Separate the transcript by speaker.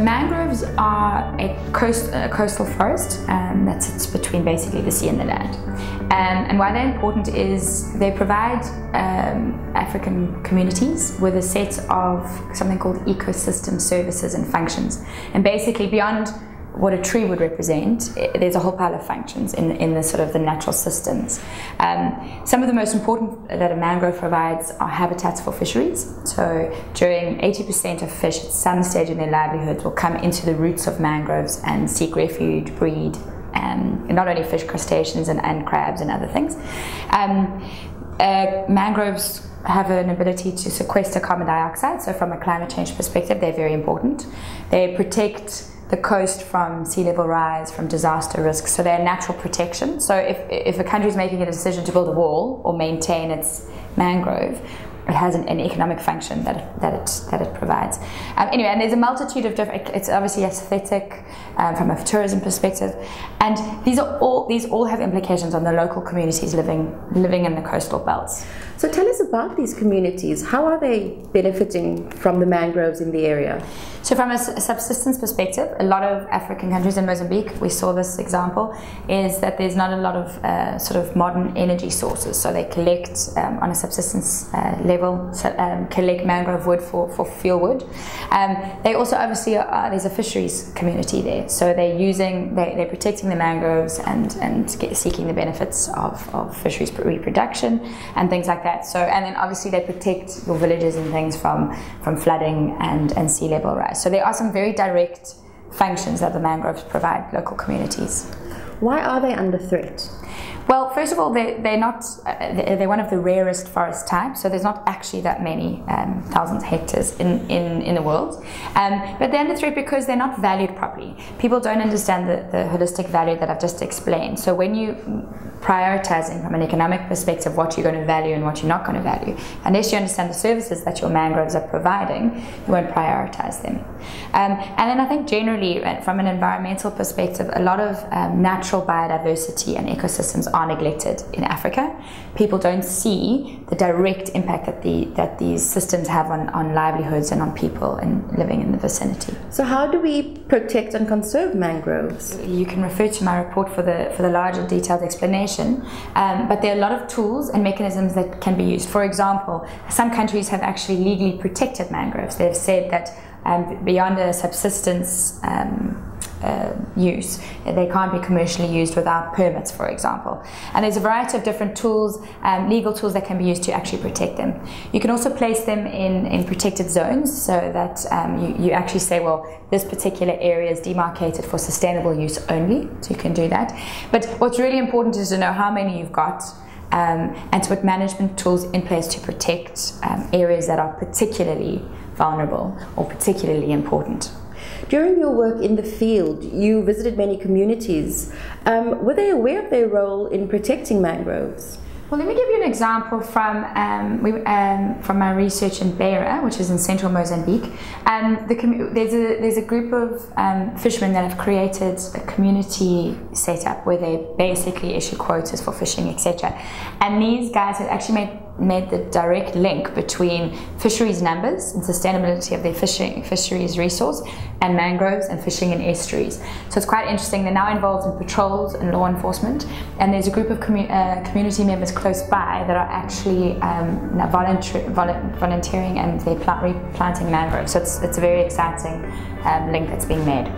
Speaker 1: mangroves are a, coast, a coastal forest um, that sits between basically the sea and the land. Um, and why they're important is they provide um, African communities with a set of something called ecosystem services and functions. And basically beyond what a tree would represent, there's a whole pile of functions in, in the sort of the natural systems. Um, some of the most important that a mangrove provides are habitats for fisheries. So during 80% of fish at some stage in their livelihoods will come into the roots of mangroves and seek refuge, breed, um, and not only fish, crustaceans and, and crabs and other things. Um, uh, mangroves have an ability to sequester carbon dioxide, so from a climate change perspective, they're very important. They protect the coast from sea level rise, from disaster risks. So they're natural protection. So if, if a country is making a decision to build a wall or maintain its mangrove, it has an, an economic function that it, that it, that it provides. Um, anyway, and there's a multitude of different, it's obviously aesthetic um, from a tourism perspective. And these are all, these all have implications on the local communities living, living in the coastal belts.
Speaker 2: So tell us about these communities. How are they benefiting from the mangroves in the area?
Speaker 1: So from a subsistence perspective, a lot of African countries in Mozambique, we saw this example, is that there's not a lot of uh, sort of modern energy sources. So they collect um, on a subsistence uh, level, so, um, collect mangrove wood for, for fuel wood. Um, they also obviously, are, there's a fisheries community there. So they're using, they, they're protecting the mangroves and, and get, seeking the benefits of, of fisheries reproduction and things like that. So, and then obviously they protect your villages and things from, from flooding and, and sea level rise. So there are some very direct functions that the mangroves provide local communities.
Speaker 2: Why are they under threat?
Speaker 1: Well, first of all, they, they're not, uh, they're one of the rarest forest types, so there's not actually that many um, thousands of hectares in, in, in the world. Um, but they're under threat because they're not valued properly. People don't understand the, the holistic value that I've just explained. So when you prioritizing from an economic perspective what you're going to value and what you're not going to value. Unless you understand the services that your mangroves are providing, you won't prioritize them. Um, and then I think generally, uh, from an environmental perspective, a lot of um, natural biodiversity and ecosystems are neglected in Africa. People don't see the direct impact that the that these systems have on, on livelihoods and on people and living in the vicinity.
Speaker 2: So how do we protect and conserve mangroves?
Speaker 1: You can refer to my report for the for the larger detailed explanation um, but there are a lot of tools and mechanisms that can be used. For example, some countries have actually legally protected mangroves. They've said that um, beyond a subsistence um, uh, use. They can't be commercially used without permits, for example. And there's a variety of different tools, um, legal tools that can be used to actually protect them. You can also place them in, in protected zones so that um, you, you actually say, well, this particular area is demarcated for sustainable use only, so you can do that. But what's really important is to know how many you've got. Um, and to put management tools in place to protect um, areas that are particularly vulnerable or particularly important.
Speaker 2: During your work in the field, you visited many communities. Um, were they aware of their role in protecting mangroves?
Speaker 1: Well, let me give you an example from um, we, um, from my research in Beira, which is in central Mozambique. Um, the there's a there's a group of um, fishermen that have created a community setup where they basically issue quotas for fishing, etc. And these guys have actually made made the direct link between fisheries numbers and sustainability of their fishing fisheries resource and mangroves and fishing in estuaries. So it's quite interesting. They're now involved in patrols and law enforcement, and there's a group of commu uh, community members close by that are actually um, volunteering and they're replanting mangroves. So it's, it's a very exciting um, link that's being made.